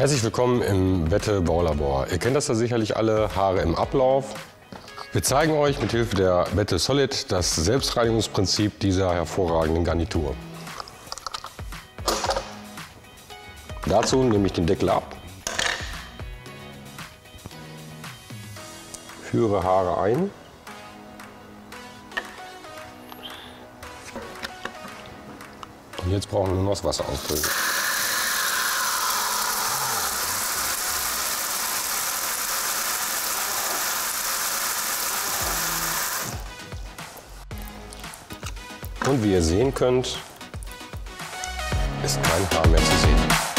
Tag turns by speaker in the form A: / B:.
A: Herzlich willkommen im Wette Baulabor. Ihr kennt das ja sicherlich alle, Haare im Ablauf. Wir zeigen euch mit Hilfe der Wette Solid das Selbstreinigungsprinzip dieser hervorragenden Garnitur. Dazu nehme ich den Deckel ab, führe Haare ein und jetzt brauchen wir nur noch das Wasser ausdrücken. Und wie ihr sehen könnt, ist kein Haar mehr zu sehen.